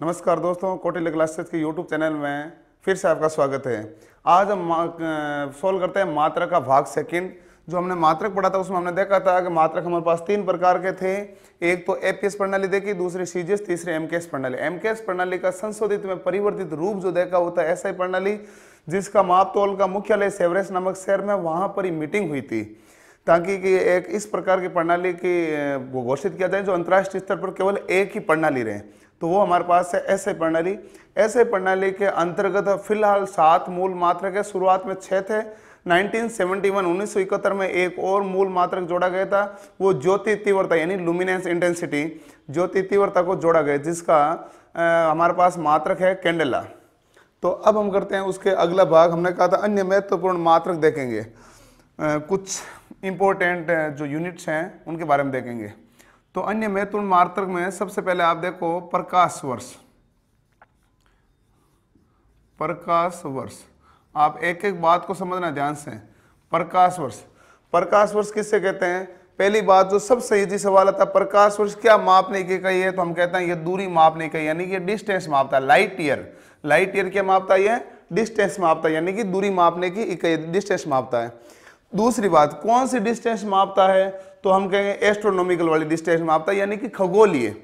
नमस्कार दोस्तों कोटिल क्लासेस के यूट्यूब चैनल में फिर से आपका स्वागत है। आज हम सॉल्व करते हैं मात्रा का भाग सेकंड जो हमने मात्रक पढ़ा था, उसमें हमने देखा था कि मात्रक हमारे पास तीन प्रकार के थे। एक तो एपीएस प्रणाली देखी, दूसरी सीजीएस तीसरी एमकेएस प्रणाली। एमकेएस प्रणाली का संशोधित में परिवर्तित रूप जो देखा होता है ऐसा प्रणाली, जिसका मापतोल का मुख्यालय सेवरेस नामक शहर में वहाँ पर ही मीटिंग हुई थी। ताकि कि एक इस प्रकार की प्रणाली की वो घोषित किया जाए, जो अंतर्राष्ट्रीय स्तर पर केवल एक ही प्रणाली रहे। तो वो हमारे पास है ऐसे प्रणाली। ऐसे प्रणाली के अंतर्गत फ़िलहाल सात मूल मात्रक है शुरुआत में छह थे। 1971 1971 में एक और मूल मात्रक जोड़ा गया था वो ज्योति तीव्रता यानी लुमिनेंस इंटेंसिटी ज्योति तीव्रता को जोड़ा गया जिसका आ, हमारे पास मात्रक है कैंडेला। तो अब हम करते हैं उसके अगला भाग। हमने कहा था अन्य महत्वपूर्ण मात्रक देखेंगे। आ, कुछ इंपॉर्टेंट जो यूनिट्स हैं उनके बारे में देखेंगे। तो अन्य महत्वपूर्ण मात्रक में सबसे पहले आप देखो प्रकाश वर्ष। प्रकाश वर्ष। आप एक एक बात को समझना ध्यान से। प्रकाश वर्ष। प्रकाश वर्ष किससे कहते हैं? पहली बात जो सबसे इजी सवाल आता है, प्रकाश वर्ष क्या मापने की कही है? तो हम कहते हैं ये दूरी मापने की यानी कि डिस्टेंस मापता है लाइट ईयर लाइट ईयर क्या मापता है डिस्टेंस मापता है यानी कि दूरी मापने की इकाई डिस्टेंस मापता है दूसरी बात, कौन सी डिस्टेंस मापता है? तो हम कहेंगे एस्ट्रोनॉमिकल वाली डिस्टेंस मापता है, यानी कि खगोलीय,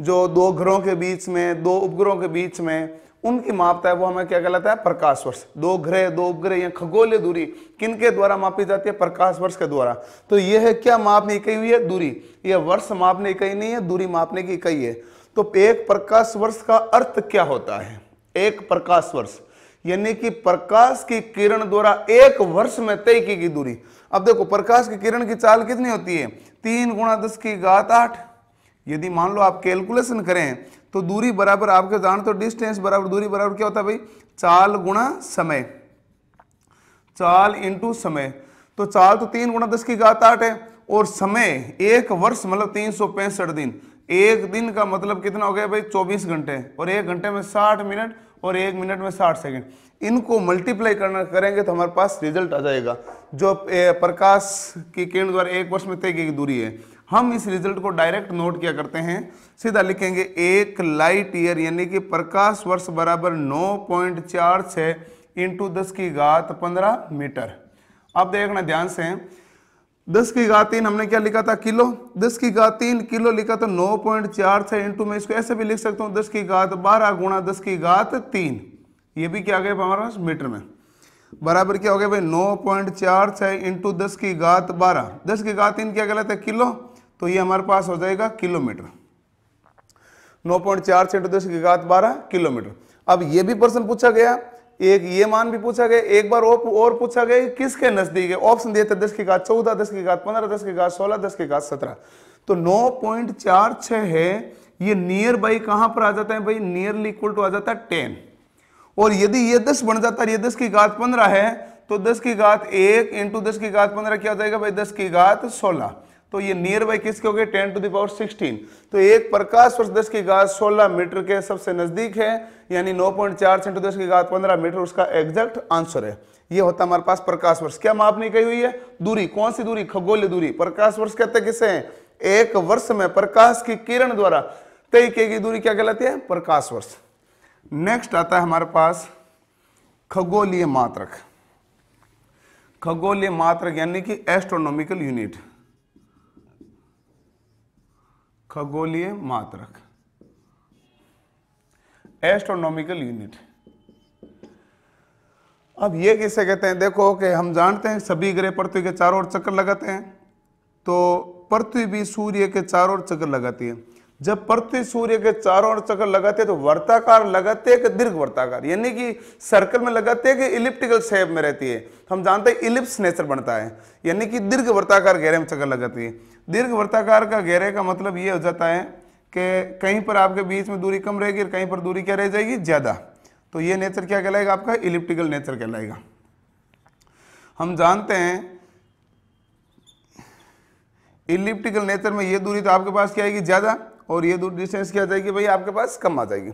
जो दो घरों के बीच में, दो उपग्रहों के बीच में, उनकी मापता है, वो हमें क्या कहलाता है? प्रकाश वर्ष। दो ग्रह, दो उपग्रह, या खगोलीय दूरी, किनके द्वारा मापी जाती है? प्रकाश वर्ष के द्वारा। तो यह है, क्या मापने इकाई हुई है? दूरी। यह वर्ष मापने इकाई नहीं है, दूरी मापने की इकाई है। तो एक प्रकाश वर्ष का अर्थ क्या होता है? एक प्रकाश वर्ष। यानी कि प्रकाश की किरण द्वारा एक वर्ष में तय की गई दूरी। अब देखो, प्रकाश की किरण की चाल कितनी होती है? तीन गुणा दस की घात आठ। यदि मान लो आप कैलकुलेशन करें तो दूरी बराबर आपके जान तो डिस्टेंस बराबर, दूरी बराबर क्या होता है भाई? चाल गुणा समय। चाल इंटू समय। तो चाल तो तीन गुणा दस की घात आठ है, और समय एक वर्ष मतलब तीन सौ पैंसठ दिन। एक दिन का मतलब कितना हो गया भाई? चौबीस घंटे। और एक घंटे में साठ मिनट और एक मिनट में साठ सेकंड। इनको मल्टीप्लाई करना करेंगे तो हमारे पास रिज़ल्ट आ जाएगा। जो प्रकाश की किरण द्वारा एक वर्ष में तय की दूरी है। हम इस रिज़ल्ट को डायरेक्ट नोट किया करते हैं। सीधा लिखेंगे, एक लाइट ईयर यानी कि प्रकाश वर्ष बराबर नौ पॉइंट चार छ इंटू दस की घात पंद्रह मीटर। अब देखना ध्यान से दस की घात तीन, हमने क्या लिखा था? किलो। दस की घात तीन, किलो लिखा तो नौ पॉइंट चार छह इंटू में इसको ऐसे भी लिख सकता हूँ, दस की घात बारह गुणा दस की घात तीन। ये भी क्या गया हमारे पास? मीटर में। बराबर क्या हो गया भाई? नौ पॉइंट चार छः इंटू दस की घात बारह। दस की घात तीन क्या कहलाता है? किलो। तो ये हमारे पास हो जाएगा किलोमीटर। नौ पॉइंट चार छह इंटू दस की घात बारह, किलोमीटर। अब ये भी प्रश्न पूछा गया एक ये मान भी पूछा गया, एक बार और पूछा गया किसके नज़दीक है? ऑप्शन दिए थे, दस की घात, चौदह, दस की घात, पंद्रह, दस की घात, सोलह, दस की घात, सत्रह। तो नौ पॉइंट चार छ है, ये नियर बाई कहाँ पर आ जाता है भाई? नियरली इक्वल टू आ जाता है टेन और यदि ये दस बन जाता है, ये दस की घात पंद्रह है तो दस की घात एक इंटू दस की घात पंद्रह क्या हो जाएगा भाई? दस की घात सोलह। तो ये नियर बाई किसके हो गए? टेन टू दावर सिक्सटीन तो एक प्रकाश वर्ष दस की घात सोलह मीटर के सबसे नज़दीक है, यानी नौ पॉइंट चार इंटू दस की घात पंद्रह मीटर, उसका एग्जैक्ट आंसर है। ये होता हमारे पास प्रकाश वर्ष। क्या मापनी कही हुई है? दूरी। कौन सी दूरी? खगोलीय दूरी। प्रकाश वर्ष कहते किसे हैं? एक वर्ष में प्रकाश की किरण द्वारा। तय की गई दूरी क्या कहलाती है? प्रकाश वर्ष। नेक्स्ट आता है हमारे पास खगोलीय मात्रक। खगोलीय मात्रक यानी कि एस्ट्रोनॉमिकल यूनिट खगोलीय मात्रक एस्ट्रोनॉमिकल यूनिट अब ये किसे कहते हैं? देखो कि हम जानते हैं सभी ग्रह पृथ्वी के चारों ओर चक्कर लगाते हैं तो पृथ्वी भी सूर्य के चारों ओर चक्कर लगाती है। जब पृथ्वी सूर्य के चारों ओर चक्कर लगाते हैं तो वर्ताकार लगाते कि दीर्घ वर्ताकार? यानी कि सर्कल में लगाते हैं कि इलिप्टिकल शेप में रहती है? हम जानते हैं इलिप्स नेचर बनता है। यानी कि दीर्घ वर्ताकार घेरे में चक्कर लगाती है। दीर्घ वर्ताकार का घेरे का मतलब ये हो जाता है कि कहीं पर आपके बीच में दूरी कम रहेगी और कहीं पर दूरी क्या रह जाएगी? ज़्यादा। तो ये नेचर क्या कहलाएगा आपका? इलिप्टिकल नेचर कहलाएगा। हम जानते हैं इलिप्टिकल नेचर में ये दूरी तो आपके पास क्या आएगी? ज़्यादा। और ये दूर डिस्टेंस क्या जाएगी भाई? आपके पास कम आ जाएगी।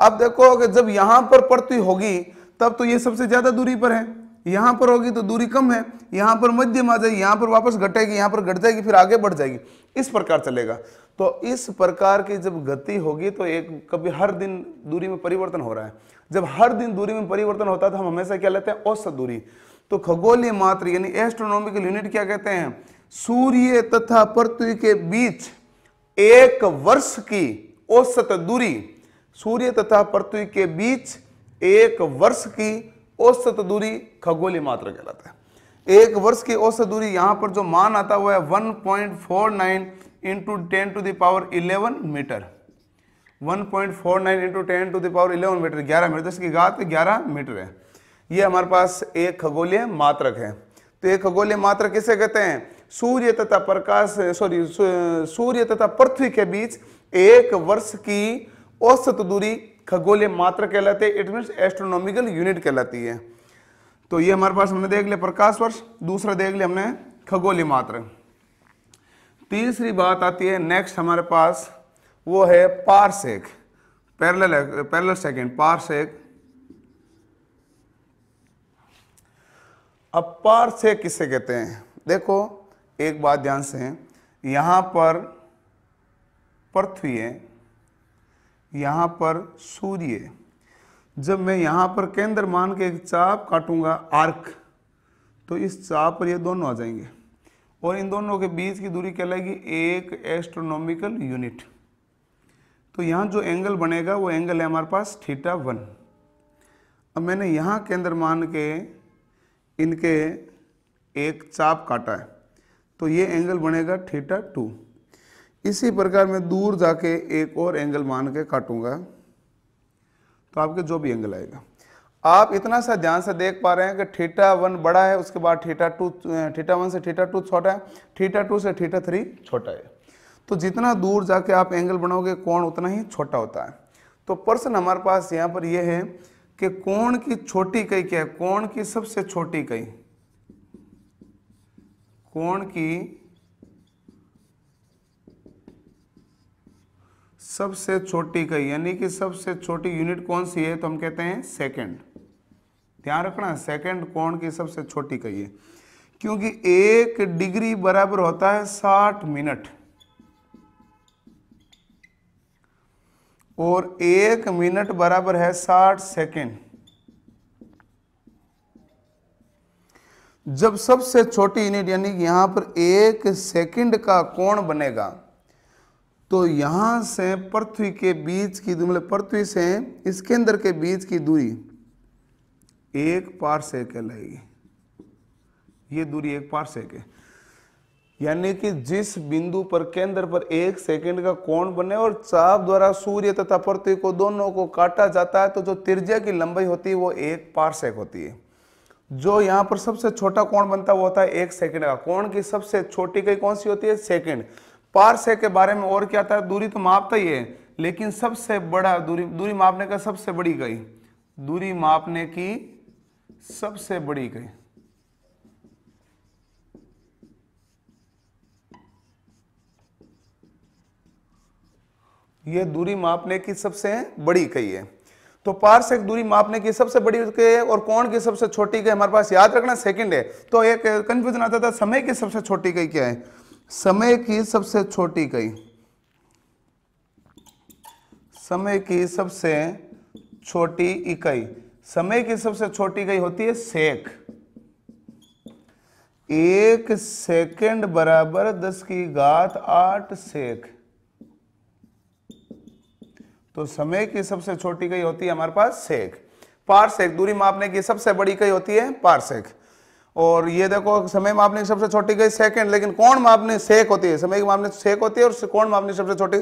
अब देखो कि जब यहाँ पर पृथ्वी होगी, तब तो ये सबसे ज़्यादा दूरी पर है। यहाँ पर होगी तो दूरी कम है। यहाँ पर मध्यम आ जाएगी, यहाँ पर वापस घटेगी, यहाँ पर घट जाएगी, फिर आगे बढ़ जाएगी। इस प्रकार चलेगा। तो इस प्रकार की जब गति होगी तो एक कभी हर दिन दूरी में परिवर्तन हो रहा है। जब हर दिन दूरी में परिवर्तन होता है तो हम हमेशा क्या लेते हैं? औसत दूरी। तो खगोलीय मात्र, यानी एस्ट्रोनॉमिकल यूनिट क्या कहते हैं? सूर्य तथा पृथ्वी के बीच एक वर्ष की औसत दूरी सूर्य तथा पृथ्वी के बीच एक वर्ष की औसत दूरी खगोलीय मात्रा कहलाता है। एक वर्ष की औसत दूरी यहाँ पर जो मान आता हुआ है 1.49 point four nine into ten to the power eleven metre. 1.49 point four nine into ten to the power eleven metre, ग्यारह मीटर, दस की घात ग्यारह मीटर है। ये हमारे पास एक खगोलीय मात्रक है। तो एक खगोलीय मात्रक किसे कहते हैं? सूर्य तथा प्रकाश सॉरी सूर्य तथा पृथ्वी के बीच एक वर्ष की औसत दूरी खगोलीय मात्र कहलाती इट मीन एस्ट्रोनॉमिकल यूनिट कहलाती है। तो ये हमारे पास हमने देख लिया प्रकाश वर्ष, दूसरा देख लिया हमने खगोलीय मात्र। तीसरी बात आती है नेक्स्ट हमारे पास वो है parsec. Parallel parallel second parsec. अब पारसेक किससे कहते हैं? देखो एक बात ध्यान से, यहाँ पर पृथ्वी है यहाँ पर सूर्य। है जब मैं यहाँ पर केंद्र मान के एक चाप काटूँगा, आर्क तो इस चाप पर ये दोनों आ जाएँगे। और इन दोनों के बीच की दूरी कहलाएगी एक एस्ट्रोनॉमिकल यूनिट तो यहाँ जो एंगल बनेगा, वो एंगल है हमारे पास थीटा वन अब मैंने यहाँ केंद्र मान के इनके एक चाप काटा है। तो ये एंगल बनेगा थीटा टू इसी प्रकार मैं दूर जाके एक और एंगल मान के काटूँगा। तो आपके जो भी एंगल आएगा। आप इतना सा ध्यान से देख पा रहे हैं कि थीटा वन बड़ा है, उसके बाद थीटा टू थीटा वन से थीटा टू छोटा है थीटा टू से थीटा थ्री छोटा है। तो जितना दूर जाके आप एंगल बनाओगे, कोण उतना ही छोटा होता है। तो प्रश्न हमारे पास यहाँ पर यह है कि कोण की छोटी कई क्या है? कोण की सबसे छोटी कई। कोण की सबसे छोटी कई, यानी कि सबसे छोटी यूनिट कौन सी है? तो हम कहते हैं सेकंड ध्यान रखना सेकंड कोण की सबसे छोटी कही है। क्योंकि एक डिग्री बराबर होता है साठ मिनट। और एक मिनट बराबर है साठ सेकेंड। जब सबसे छोटी यूनिट यानी कि यहाँ पर एक सेकंड का कोण बनेगा तो यहाँ से पृथ्वी के बीच की मतलब पृथ्वी से इसके अंदर के बीच की दूरी एक पार से कहलाएगी ये दूरी एक पार से है यानी कि जिस बिंदु पर केंद्र पर एक सेकंड का कोण बने और चाप द्वारा सूर्य तथा पृथ्वी को दोनों को काटा जाता है तो जो त्रिज्या की लंबाई होती है वो एक पारसेक होती है। जो यहाँ पर सबसे छोटा कोण बनता है, वो होता है एक सेकंड का। कोण की सबसे छोटी कई कौन सी होती है? सेकंड। पारसेक के बारे में और क्या था? दूरी तो मापता ही है लेकिन सबसे बड़ा दूरी दूरी मापने का सबसे बड़ी कई। दूरी मापने की सबसे बड़ी कही यह दूरी मापने की सबसे बड़ी कही है। तो पार्श्व दूरी मापने की सबसे बड़ी है और कोण की सबसे छोटी कही हमारे पास याद रखना सेकंड है। तो एक कंफ्यूजन आता था, समय की सबसे छोटी कही क्या है? समय की सबसे छोटी कही समय की सबसे छोटी इकाई। समय की सबसे छोटी कई होती है सेक एक सेकंड बराबर दस की घात आठ सेक तो समय की सबसे छोटी कई होती है हमारे पास सेक पारसेक, दूरी मापने की सबसे बड़ी कई होती है पारसेक. और ये देखो, समय मापने की सबसे छोटी कई सेकंड लेकिन कौन मापने सेक होती है? समय की मापने सेक होती है और कौन मापने सबसे छोटी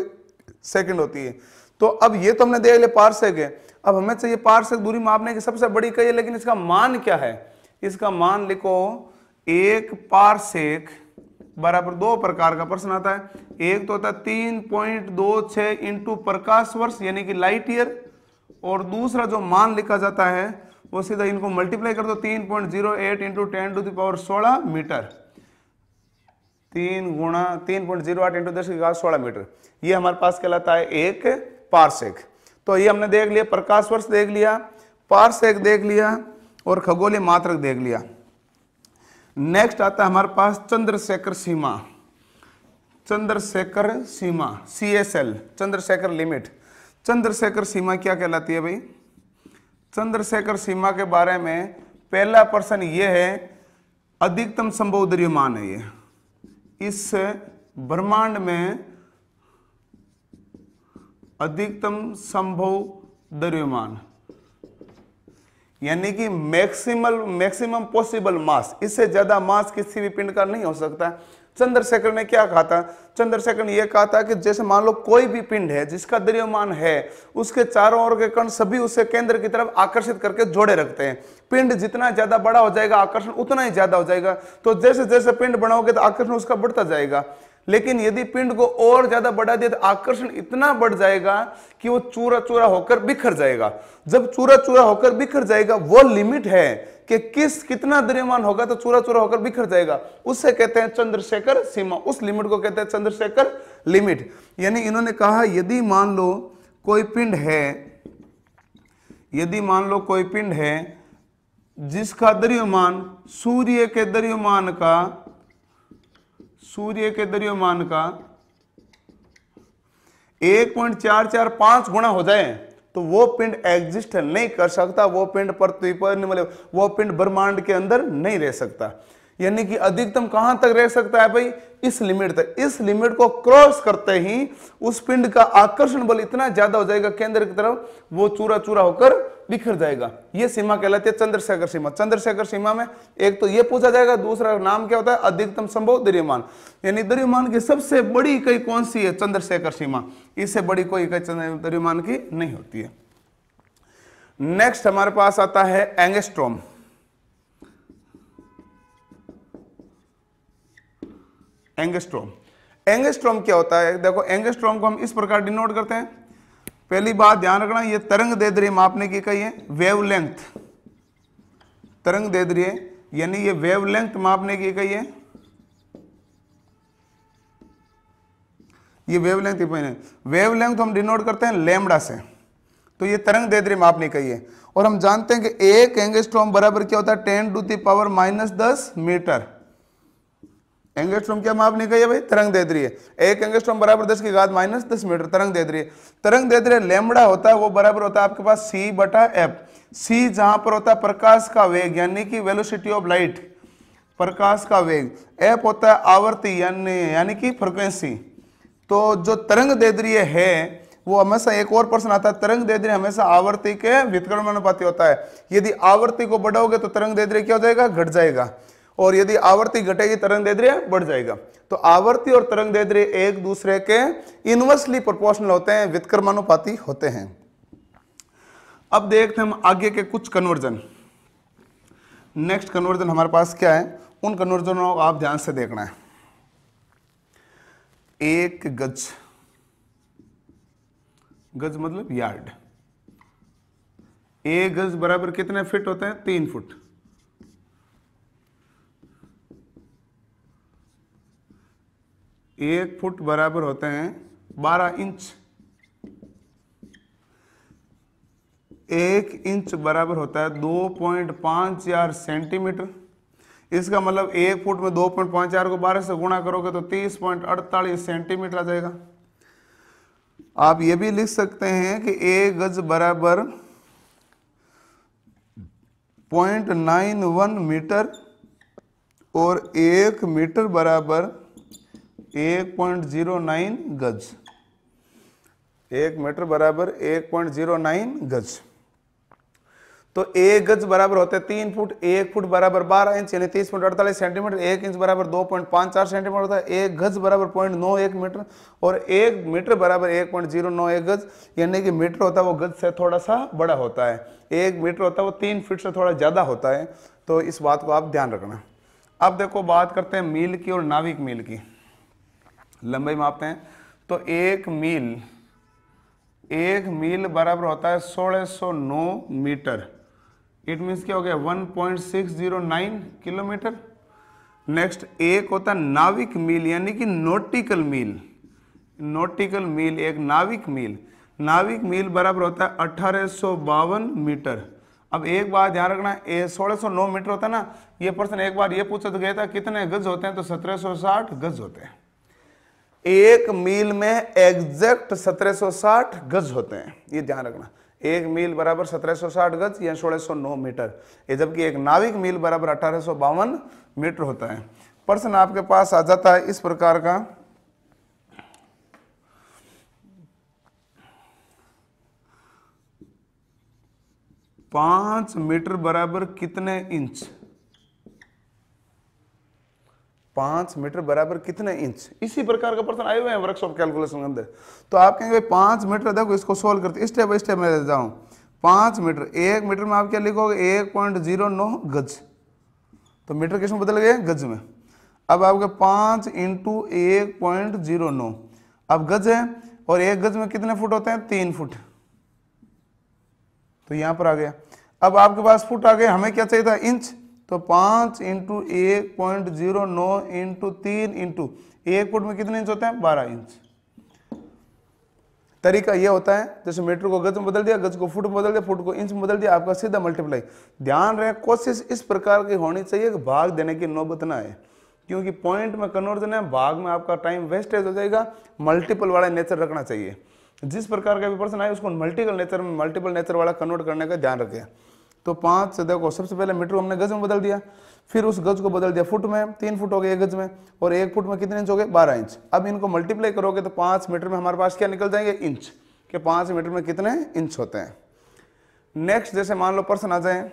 सेकंड होती है. तो अब ये तो हमने देख लिया पारसेक है. अब हमें चाहिए पार से दूरी मापने की सबसे बड़ी कही है, लेकिन इसका मान क्या है? इसका मान लिखो एक पारसेक बराबर दो प्रकार का प्रश्न आता है। एक तो होता है तीन पॉइंट दो छ इंटू प्रकाश वर्ष, यानी कि लाइट ईयर। और दूसरा जो मान लिखा जाता है, वो सीधा इनको मल्टीप्लाई कर दो, तीन point zero eight into ten to the power सोलह मीटर। तीन गुणा, तीन पॉइंट ज़ीरो आठ इंटू दस की सोलह मीटर। ये हमारे पास कहलाता है एक पारसेक। तो ये हमने देख लिया, प्रकाश वर्ष देख लिया, पारसेक देख लिया, और खगोलीय मात्रक देख लिया। नेक्स्ट आता है हमारे पास चंद्रशेखर सीमा। चंद्रशेखर सीमा C S L Chandrashekhar limit. Chandrashekhar सीमा क्या कहलाती है भाई? चंद्रशेखर सीमा के बारे में पहला प्रश्न ये है, अधिकतम संभव द्रव्यमान है ये। इस ब्रह्मांड में अधिकतम संभव द्रव्यमान यानी कि मैक्सिमल, मैक्सिमम पॉसिबल मास, इससे ज़्यादा मास किसी भी पिंड का नहीं हो सकता। चंद्रशेखर ने क्या कहा था? चंद्रशेखर ने यह कहा था कि जैसे मान लो कोई भी पिंड है, जिसका द्रव्यमान है, उसके चारों ओर के कण सभी उसे केंद्र की तरफ़ आकर्षित करके जोड़े रखते हैं। पिंड जितना ज़्यादा बड़ा हो जाएगा, आकर्षण उतना ही ज़्यादा हो जाएगा। तो जैसे जैसे पिंड बढ़ाओगे तो आकर्षण उसका बढ़ता जाएगा। लेकिन यदि पिंड को और ज़्यादा बढ़ा दिया तो आकर्षण इतना बढ़ जाएगा कि वो चूरा चूरा होकर बिखर जाएगा। जब चूरा चूरा होकर बिखर जाएगा, वो लिमिट है कि किस कितना द्रव्यमान होगा तो चूरा चूरा होकर बिखर जाएगा। उससे कहते हैं चंद्रशेखर सीमा। उस लिमिट को कहते हैं चंद्रशेखर लिमिट। यानी इन्होंने कहा, यदि मान लो कोई पिंड है, यदि मान लो कोई पिंड है जिसका द्रव्यमान सूर्य के द्रव्यमान का सूर्य के द्रव्यमान का एक पॉइंट चार चार पाँच गुना हो जाए तो वो पिंड एग्जिस्ट नहीं कर सकता, वो पिंड पृथ्वी पर मतलब वो पिंड ब्रह्मांड के अंदर नहीं रह सकता। यानी कि अधिकतम कहाँ तक रह सकता है भाई? इस लिमिट तक। इस लिमिट को क्रॉस करते ही उस पिंड का आकर्षण बल इतना ज़्यादा हो जाएगा, केंद्र की तरफ़ वो चूरा चूरा होकर बिखर जाएगा। ये सीमा कहलाती है चंद्रशेखर सीमा। चंद्रशेखर सीमा में एक तो ये पूछा जाएगा, दूसरा नाम क्या होता है? अधिकतम संभव द्रव्यमान। यानी द्रव्यमान की सबसे बड़ी इकाई कौन सी है? चंद्रशेखर सीमा। इससे बड़ी कोई इकाई की नहीं होती है। नेक्स्ट हमारे पास आता है एंगस्ट्रोम। एंगस्ट्रोम। एंगस्ट्रोम क्या होता है? देखो, एंगस्ट्रोम को हम इस प्रकार डिनोट करते हैं। पहली बात ध्यान रखना, ये तरंग दे देद्री मापने की कही है? वेवलेंथ तरंग दे देद्री यानी ये वेवलेंथ मापने की कही है? ये वेवलेंथ वेवलेंथ हम डिनोट करते हैं लेमड़ा से। तो ये तरंग दे देद्री मापने की है। और हम जानते हैं कि एक एंगस्ट्रोम बराबर क्या होता है? Ten to the power minus दस मीटर। एंगस्ट्रोम क्या माप नहीं कही भाई, तरंग दे रही है। एक एंगस्ट्रोम बराबर दस की घात माइनस दस मीटर, तरंग दे रही है। तरंग दे रही है लेमड़ा होता है, वो बराबर होता है आपके पास सी बटा एफ़ सी जहाँ पर होता है प्रकाश का वेग, यानी कि वेलोसिटी ऑफ़ लाइट प्रकाश का वेग। एफ़ होता है आवर्ती, यानी यानी कि फ्रिक्वेंसी तो जो तरंग दे रही है, वो हमेशा एक और प्रश्न आता है। तरंग दे हमेशा आवर्ती के वितरण अनुपाती होता है। यदि आवर्ती को बढ़ाओगे तो तरंग दे क्या हो जाएगा? घट जाएगा। और यदि आवर्ती घटेगी तरंग दैर्ध्य बढ़ जाएगा। तो आवर्ती और तरंग दैर्ध्य एक दूसरे के इनवर्सली प्रोपोर्शनल होते हैं, वितक्रमानुपाती होते हैं। अब देखते हैं हम आगे के कुछ कन्वर्जन नेक्स्ट कन्वर्जन हमारे पास क्या है? उन कन्वर्जनों को आप ध्यान से देखना है। एक गज। गज मतलब यार्ड एक गज बराबर कितने फिट होते हैं? तीन फुट। एक फुट बराबर होते हैं, बारह इंच। एक इंच बराबर होता है दो पॉइंट पाँच चार सेंटीमीटर। इसका मतलब एक फुट में दो पॉइंट पाँच चार को बारह से गुणा करोगे तो तीस पॉइंट अड़तालीस सेंटीमीटर आ जाएगा। आप ये भी लिख सकते हैं कि एक गज बराबर पॉइंट नाइन वन मीटर और एक मीटर बराबर एक पॉइंट ज़ीरो नाइन गज। एक मीटर बराबर एक पॉइंट ज़ीरो नाइन गज। तो एक गज बराबर होते हैं तीन फुट, एक फुट बराबर बारह इंच, यानी तीस फुट अड़तालीस सेंटीमीटर, एक इंच बराबर दो पॉइंट पाँच चार सेंटीमीटर होता है। एक गज बराबर पॉइंट नौ एक मीटर और एक मीटर बराबर एक पॉइंट ज़ीरो नौ एक गज, यानी कि मीटर होता है वो गज से थोड़ा सा बड़ा होता है। एक मीटर होता है वो तीन फीट से थोड़ा ज़्यादा होता है। तो इस बात को आप ध्यान रखना। अब देखो बात करते हैं मील की और नाविक मील की। लंबाई मापते हैं। तो एक मील एक मील बराबर होता है सोलह सौ नौ मीटर। इट मीन्स क्या हो गया? One point six zero nine kilometre. Next एक होता है नाविक मील, यानी कि नोटिकल मील। नोटिकल मील, एक नाविक मील। नाविक मील बराबर होता है अठारह सौ बावन मीटर। अब एक बार ध्यान रखना, ये सोलह मीटर होता है ना, ये पर्सन एक बार ये पूछा तो गया था कितने गज होते हैं? तो सत्रह सौ साठ गज होते हैं। एक मील में एग्जैक्ट 1760 गज होते हैं। ये ध्यान रखना। एक मील बराबर 1760 गज, या 1609 मीटर। ये जबकि एक नाविक मील बराबर अठारह मीटर होता है। प्रश्न आपके पास आ जाता है इस प्रकार का। पाँच मीटर बराबर कितने इंच? पाँच मीटर बराबर कितने इंच? इसी प्रकार का प्रश्न आए हुए हैं वर्कशॉप कैलकुलेशन के अंदर। तो आप कहेंगे पाँच मीटर, देखो, इसको सोल्व करते स्टेप बाई स्टेप में जाऊँ पाँच मीटर, एक मीटर में आप क्या लिखोगे? एक पॉइंट ज़ीरो नौ गज। तो मीटर किसमें बदल गए गज में। अब आपके पाँच इंटू एक पॉइंट ज़ीरो नौ। अब गज है, और एक गज में कितने फुट होते हैं? तीन फुट। तो यहाँ पर आ गया। अब आपके पास फुट आ गए, हमें क्या चाहिए था? इंच। तो पाँच इंटू एक पॉइंट ज़ीरो नौ इंटू तीन इंटू एक फुट में कितने इंच होते हैं? बारह इंच। तरीका यह होता है, जैसे मीटर को गज में बदल दिया, गज को फुट में बदल दिया, फुट को इंच में बदल दिया, आपका सीधा मल्टीप्लाई ध्यान रहे, कोशिश इस प्रकार की होनी चाहिए कि भाग देने की नौबत ना आए, क्योंकि पॉइंट में कन्वर्जन है, भाग में आपका टाइम वेस्टेज हो जाएगा मल्टीपल वाला नेचर रखना चाहिए। जिस प्रकार का भी पर्सन आए, उसको मल्टीपल नेचर में मल्टीपल नेचर वाला कन्वर्ट करने का ध्यान रखें। तो पाँच से देखो, सबसे पहले मीटर हमने गज में बदल दिया, फिर उस गज को बदल दिया फुट में, तीन फुट हो गए गज में, और एक फुट में कितने इंच हो गए? बारह इंच अब इनको मल्टीप्लाई करोगे तो पाँच मीटर में हमारे पास क्या निकल जाएँगे? इंच के पाँच मीटर में कितने इंच होते हैं? नेक्स्ट जैसे मान लो पर्सन आ जाए,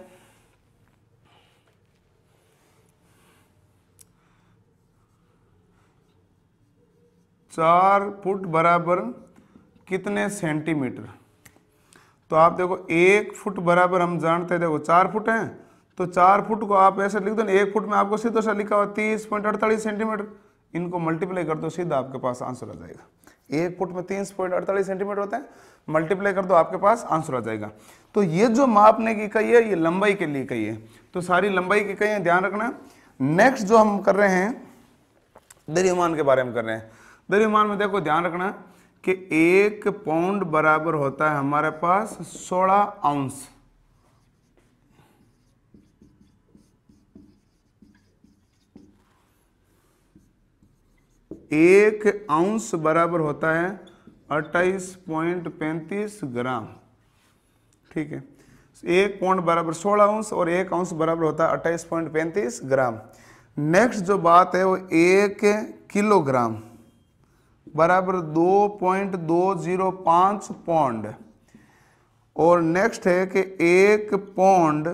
चार फुट बराबर कितने सेंटीमीटर तो आप देखो, एक फुट बराबर हम जानते हैं, देखो, चार फुट है तो चार फुट को आप ऐसे लिख दो ना, एक फुट में आपको सीधा सा लिखा हुआ तीस पॉइंट अड़तालीस सेंटीमीटर। इनको मल्टीप्लाई कर दो, सीधा आपके पास आंसर आ जाएगा। एक फुट में तीस पॉइंट अड़तालीस सेंटीमीटर होता है मल्टीप्लाई कर दो, आपके पास आंसर आ जाएगा। तो ये जो मापने की इकाई है, ये लंबाई के लिए इकाई है। तो सारी लंबाई की इकाई ध्यान रखना। नेक्स्ट जो हम कर रहे हैं, दरियमान के बारे में कर रहे हैं। दरियमान में देखो, ध्यान रखना कि एक पाउंड बराबर होता है हमारे पास 16 आउंस एक आउंस बराबर होता है अट्ठाईस पॉइंट पैंतीस ग्राम। ठीक है? एक पॉइंट बराबर सोलह आउंस और एक आउंस बराबर होता है अट्ठाईस पॉइंट पैंतीस ग्राम। नेक्स्ट जो बात है वो एक किलोग्राम। बराबर दो पॉइंट दो ज़ीरो पाँच पौंड और नेक्स्ट है कि एक पौंड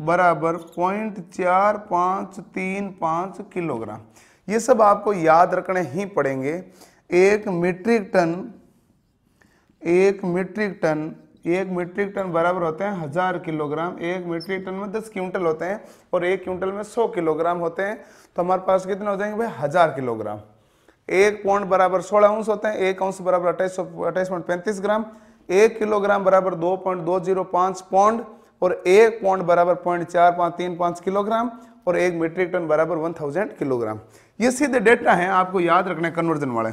बराबर पॉइंट चार पाँच तीन पाँच किलोग्राम। ये सब आपको याद रखने ही पड़ेंगे। एक मीट्रिक टन, एक मीट्रिक टन, एक मीट्रिक टन बराबर होते हैं हज़ार किलोग्राम। एक मीट्रिक टन में दस क्विंटल होते हैं और एक क्विंटल में सौ किलोग्राम होते हैं। तो हमारे पास कितने हो जाएँगे भाई? हज़ार किलोग्राम। एक पौंड बराबर सोलह अंश होते हैं, एक अंश बराबर अट्ठाईस पॉइंट पैंतीस ग्राम, एक किलोग्राम बराबर दो पॉइंट दो ज़ीरो पाँच पौंड, और एक पौंड बराबर पॉइंट चार पाँच, तीन पाँच किलोग्राम, और एक मीट्रिक टन बराबर वन थाउज़ेंड किलोग्राम। ये सीधे डेटा है, आपको याद रखने कन्वर्जन वाले।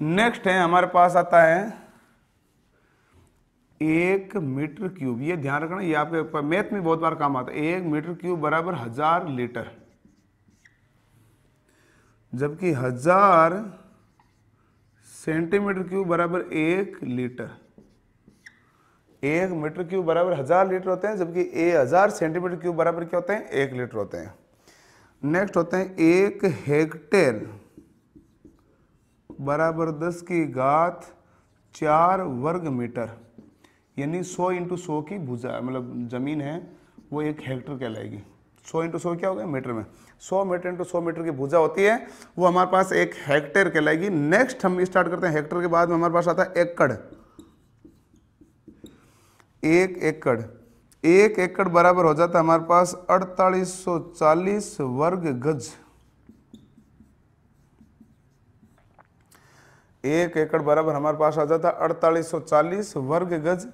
नेक्स्ट है, हमारे पास आता है एक मीटर क्यूब। ये ध्यान रखना, ये आपके मैथ में बहुत बार काम आता है। एक मीटर क्यूब बराबर हज़ार लीटर। जबकि हज़ार सेंटीमीटर क्यूब बराबर एक लीटर। एक मीटर क्यूब बराबर हज़ार लीटर होते हैं, जबकि ए हज़ार सेंटीमीटर क्यूब बराबर क्या होते हैं? एक लीटर होते हैं। नेक्स्ट होते हैं, एक हेक्टेयर बराबर दस की घात चार वर्ग मीटर, यानी सौ इंटू सौ की भुजा मतलब ज़मीन है, वो एक हेक्टर कहलाएगी। सौ इंटू सौ क्या हो गया? मीटर में। सौ मीटर इंटू सौ मीटर की भुजा होती है, वो हमारे पास एक हेक्टेयर कहलाएगी। नेक्स्ट हम स्टार्ट करते हैं। हेक्टर के बाद में हमारे पास आता है एकड़। एक एकड़। एक एकड़ बराबर हो जाता है हमारे पास अड़तालीस सौ चालीस वर्ग गज। एक एकड़ बराबर हमारे पास आ जाता है अड़तालीस वर्ग गज।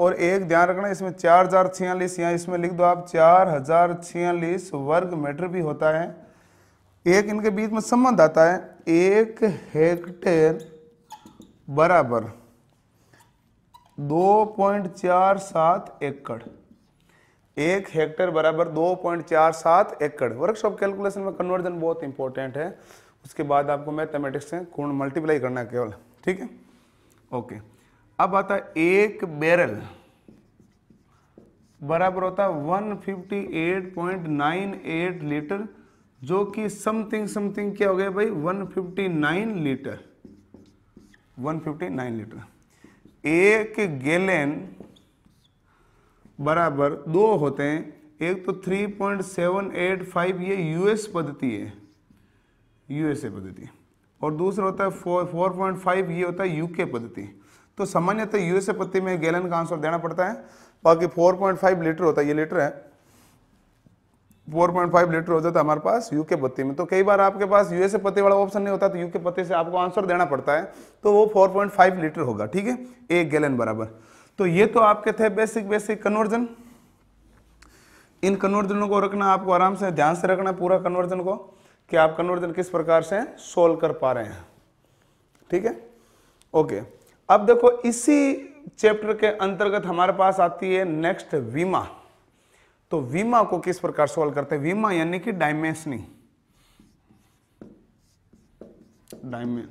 और एक ध्यान रखना, इसमें चार हज़ार छियालीस, यहाँ इसमें लिख दो आप, चार हज़ार छियालीस वर्ग मीटर भी होता है। एक इनके बीच में संबंध आता है, एक हेक्टेयर बराबर दो पॉइंट चार सात एकड़। एक हेक्टेयर बराबर दो पॉइंट चार सात एकड़। वर्कशॉप कैलकुलेशन में कन्वर्जन बहुत इंपॉर्टेंट है। उसके बाद आपको मैथमेटिक्स से गुण मल्टीप्लाई करना है केवल। ठीक है? ओके अब आता है एक बैरल बराबर होता है 158.98 लीटर जो कि समथिंग समथिंग क्या हो गया भाई? 159 लीटर 159 लीटर एक गैलन बराबर दो होते हैं। एक तो 3.785 ये यूएस पद्धति है। यूएसए पद्धति. और दूसरा होता है फोर फोर पॉइंट फाइव ये होता है यूके पद्धति. तो सामान्यतः यूएसए पद्धति में गैलन का आंसर देना पड़ता है। बाकी 4.5 लीटर होता है, ये लीटर है। 4.5 लीटर हो जाता है हमारे पास यूके पत्ती में। तो कई बार आपके पास यूएसए पत्ती वाला ऑप्शन नहीं होता तो यूके पत्ती से आपको आंसर देना पड़ता है। तो वो 4.5 लीटर होगा, ठीक है? एक गैलन बराबर। तो ये तो आपके थे बेसिक बेसिक कन्वर्जन इन कन्वर्जनों को रखना आपको आराम से, ध्यान से रखना पूरा कन्वर्जन को, कि आप कन्वर्जन किस प्रकार से सोल्व कर पा रहे हैं। ठीक है? ओके अब देखो, इसी चैप्टर के अंतर्गत हमारे पास आती है नेक्स्ट वीमा। तो वीमा को किस प्रकार सोल्व करते हैं? वीमा यानी कि डायमेंशनिंग। डायमें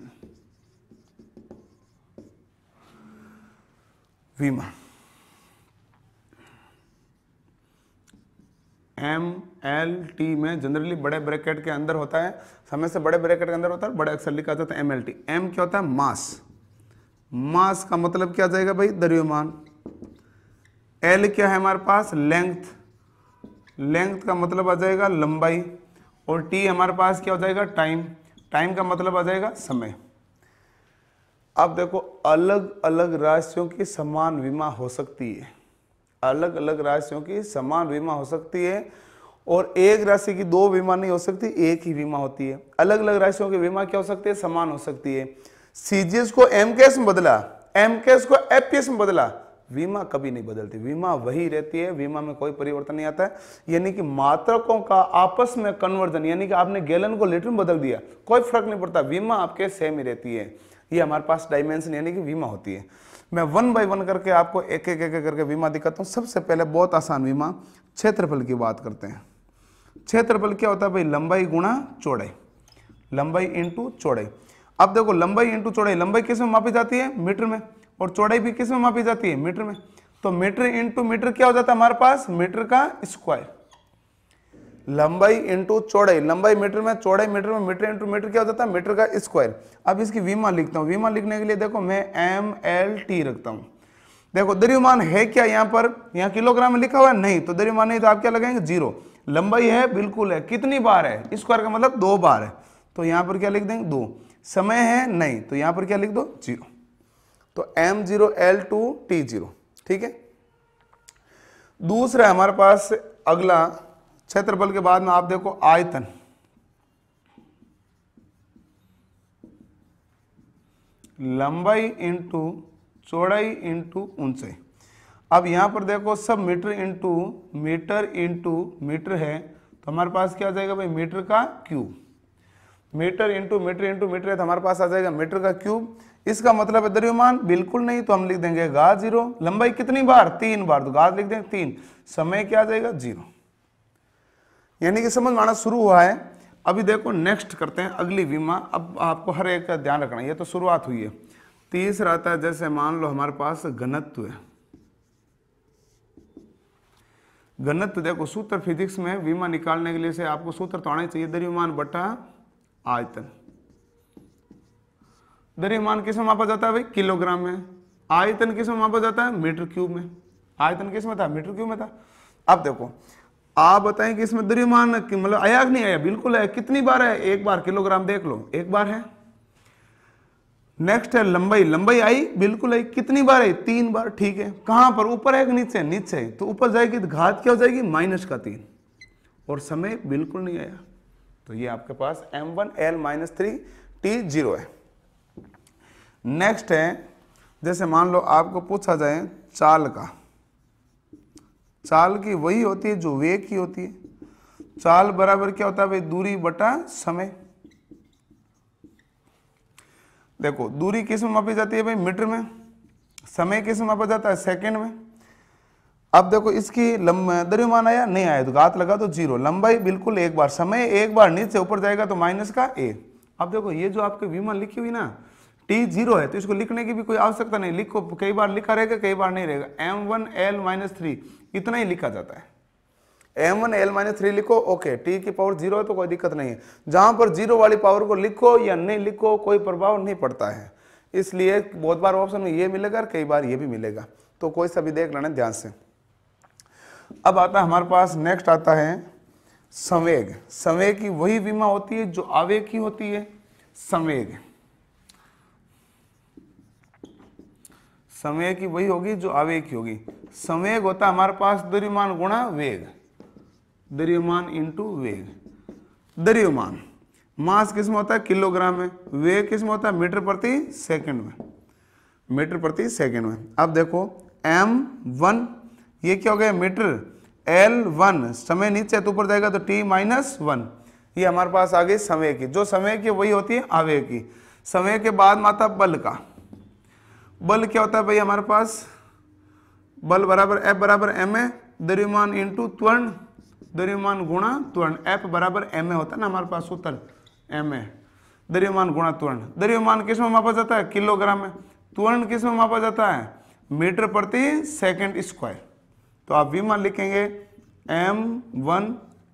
वीमा। एम, एल, टी में जनरली बड़े ब्रैकेट के अंदर होता है, समय से बड़े ब्रैकेट के अंदर होता है बड़े अक्सर लिखा जाता है एम, एल, टी। एम क्या होता है? मास। मास का मतलब क्या जाएगा भाई? द्रव्यमान। एल क्या है हमारे पास? लेंथ लेंथ का मतलब आ जाएगा लंबाई। और टी हमारे पास क्या हो जाएगा? टाइम टाइम का मतलब आ जाएगा समय। अब देखो, अलग अलग राशियों की समान बीमा हो सकती है। अलग अलग राशियों की समान बीमा हो सकती है। और एक राशि की दो बीमा नहीं हो सकती, एक ही बीमा होती है। अलग अलग राशियों की बीमा क्या हो सकती है? समान हो सकती है। सीजीएस को एम केस में बदला एम केस को एफ़ में बदला बीमा कभी नहीं बदलती। बीमा वही रहती है बीमा में कोई परिवर्तन नहीं आता है। यानी कि मात्रकों का आपस में कन्वर्जन यानी कि आपने गैलन को लीटर में बदल दिया, कोई फ़र्क नहीं पड़ता। बीमा आपके सेम ही रहती है। ये हमारे पास डायमेंशन यानी कि बीमा होती है। मैं वन बाय वन करके आपको एक एक एक करके बीमा दिखाता हूँ। सबसे पहले बहुत आसान बीमा क्षेत्रफल की बात करते हैं। क्षेत्रफल क्या होता है भाई? लंबाई गुणा चौड़ाई। लंबाई इंटू चौड़ाई। अब देखो, लंबाई इंटू चौड़ाई, लंबाई किसमें मापी जाती है? मीटर में। और चौड़ाई भी किसमें मापी जाती है? मीटर में। तो मीटर इंटू मीटर क्या हो जाता है हमारे पास? मीटर का स्क्वायर लंबाई इंटू चौड़ाई, लंबाई मीटर में, चौड़ाई मीटर में, मीटर इंटू मीटर क्या हो जाता है? मीटर का स्क्वायर अब इसकी विमा लिखता हूँ। विमा लिखने के लिए देखो, मैं एम एल टी रखता हूँ। देखो, द्रव्यमान है क्या यहाँ पर? यहाँ किलोग्राम में लिखा हुआ है? नहीं। तो द्रव्यमान नहीं तो आप क्या लगाएँगे? ज़ीरो। लंबाई है, बिल्कुल है। कितनी बार है? स्क्वायर का मतलब दो बार है। तो यहाँ पर क्या लिख देंगे? दो। समय है? नहीं। तो यहाँ पर क्या लिख दो? ज़ीरो। तो M zero L two T zero ठीक है? दूसरा हमारे पास अगला क्षेत्रफल के बाद में आप देखो आयतन। लंबाई इंटू चौड़ाई इंटू ऊंचाई। अब यहाँ पर देखो सब metre into metre into metre है तो हमारे पास क्या आ जाएगा भाई? मीटर का cube. Metre into metre into metre है तो हमारे पास आ जाएगा मीटर का क्यूब। इसका मतलब है द्रव्यमान, बिल्कुल नहीं तो हम लिख देंगे गा ज़ीरो। लंबाई कितनी बार? तीन बार। तो गा लिख देंगे तीन। समय क्या आ जाएगा? ज़ीरो। यानी कि समझ में आना शुरू हुआ है। अभी देखो नेक्स्ट करते हैं अगली बीमा अब आपको हर एक का ध्यान रखना ये तो शुरुआत हुई है। तीसरा आता है, जैसे मान लो हमारे पास घनत्व है। घनत्व, देखो, सूत्र फिजिक्स में विमा निकालने के लिए से आपको सूत्र तो आना चाहिए। द्रव्यमान बटा आयतन। द्रव्यमान किसमें मापा जाता है भाई? किलोग्राम में। आयतन किसमें मापा जाता है? मीटर क्यूब में। आयतन किसमें था? मीटर क्यूब में था। अब देखो, आप बताएँ कि इसमें द्रव्यमान मतलब आया नहीं आया? बिल्कुल है कितनी बार है? एक बार। किलोग्राम देख लो। एक बार है। नेक्स्ट है लंबाई। लंबाई आई, बिल्कुल आई। कितनी बार आई? तीन बार। ठीक है। कहाँ पर? ऊपर है कि नीचे? नीचे तो ऊपर जाएगी तो घात क्या हो जाएगी? माइनस का तीन। और समय बिल्कुल नहीं आया। तो ये आपके पास M one L minus three T zero है। नेक्स्ट है, जैसे मान लो आपको पूछा जाए चाल का, चाल की वही होती है जो वेग की होती है। चाल बराबर क्या होता है भाई? दूरी बटा समय। देखो, दूरी किसमें मापी जाती है भाई? मीटर में। समय किसमें मापा जाता है? सेकंड में। अब देखो, इसकी द्रव्यमान आया नहीं आया तो घात लगा तो ज़ीरो। लंबाई बिल्कुल एक बार, समय एक बार नीचे ऊपर जाएगा तो माइनस का ए। अब देखो, ये जो आपके विमा लिखी हुई ना, टी ज़ीरो है तो इसको लिखने की भी कोई आवश्यकता नहीं। लिखो, कई बार लिखा रहेगा, कई बार नहीं रहेगा। M one L minus three इतना ही लिखा जाता है। M one L minus three लिखो ओके टी की पावर ज़ीरो है तो कोई दिक्कत नहीं है। जहाँ पर ज़ीरो वाली पावर को लिखो या नहीं लिखो, कोई प्रभाव नहीं पड़ता है। इसलिए बहुत बार ऑप्शन में ये मिलेगा और कई बार ये भी मिलेगा। तो कोई सा भी देख लेना ध्यान से। अब आता है, हमारे पास नेक्स्ट आता है, संवेग। संवेग की वही बीमा होती है जो आवेग की होती है। संवेग। समय की वही होगी जो आवेग की होगी। संवेग होता है हमारे पास द्रव्यमान गुणा वेग। द्रव्यमान इंटू वेग। द्रव्यमान। मास किसमें होता है? किलोग्राम में। वेग किसमें होता है? मीटर प्रति सेकंड में। मीटर प्रति सेकंड में। अब देखो, m वन ये क्या हो गया? Metre L one. समय नीचे तो ऊपर जाएगा तो टी माइनस वन ये हमारे पास आ गई समय की। जो समय की, वही होती है आवेग की। समय के बाद माता बल का। बल क्या होता है भाई हमारे पास? बल बराबर F बराबर एम ए द्रव्यमान इंटू त्वरण, द्रव्यमान गुणा त्वरण। F बराबर एम ए होता है ना हमारे पास सूत्र एम ए द्रव्यमान गुणा त्वरण। द्रव्यमान किसमें मापा जाता है? किलोग्राम में। त्वरण किसमें मापा जाता है? मीटर प्रति सेकंड स्क्वायर तो आप विमान लिखेंगे M one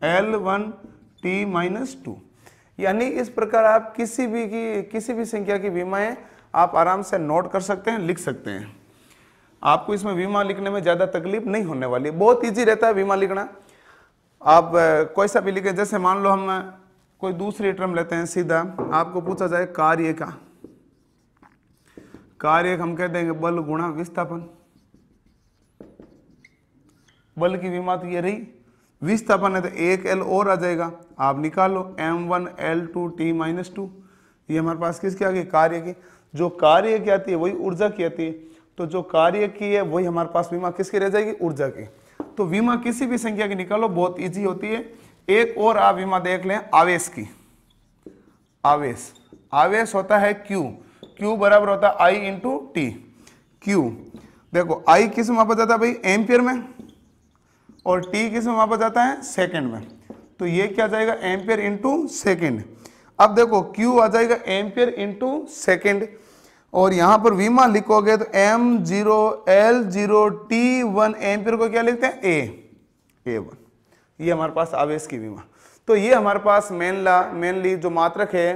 L one T minus two यानी इस प्रकार आप किसी भी की, किसी भी संख्या की विमाएँ आप आराम से नोट कर सकते हैं, लिख सकते हैं। आपको इसमें बीमा लिखने में ज़्यादा तकलीफ़ नहीं होने वाली। बहुत इजी रहता है बीमा लिखना। आप कोई सा भी लिखे, जैसे मान लो हम कोई दूसरी टर्म लेते हैं, सीधा। आपको पूछा जाए कार्य का। कार्य हम कह देंगे बल गुणा विस्थापन। बल की बीमा तो ये रही। विस्थापन है तो एक एल और आ जाएगा। आप निकालो M one L two T minus two ये हमारे पास किसकी आ गई कार्य की। जो कार्य की आती है, वही ऊर्जा की आती है। तो जो कार्य की है, वही हमारे पास बीमा किसकी रह जाएगी? ऊर्जा की। तो बीमा किसी भी संख्या की निकालो, बहुत इजी होती है। एक और आप बीमा देख लें, आवेश की। आवेश। आवेश होता है क्यू क्यू बराबर होता है आई इंटू टी क्यू देखो आई किस मापा जाता है भाई? एम्पियर में। और टी किसमें मापा जाता है? सेकेंड में। तो ये क्या जाएगा? एम्पियर इंटू सेकेंड अब देखो, Q आ जाएगा एम्पियर इंटू सेकेंड और यहाँ पर वीमा लिखोगे तो M zero L zero T one ampere को क्या लिखते हैं? ए ए वन ये हमारे पास आवेश की विमा तो ये हमारे पास मेनला मेनली जो मात्रक है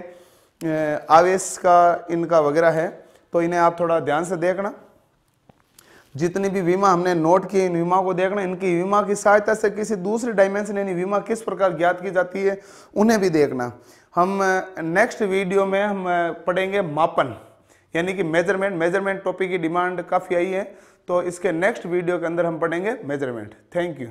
आवेश का, इनका वगैरह है। तो इन्हें आप थोड़ा ध्यान से देखना। जितनी भी बीमा हमने नोट की, इन बीमा को देखना, इनकी बीमा की सहायता से किसी दूसरी डायमेंशन यानी बीमा किस प्रकार ज्ञात की जाती है, उन्हें भी देखना। हम नेक्स्ट वीडियो में हम पढ़ेंगे मापन, यानी कि मेज़रमेंट मेज़रमेंट टॉपिक की डिमांड काफ़ी आई है तो इसके नेक्स्ट वीडियो के अंदर हम पढ़ेंगे मेज़रमेंट थैंक यू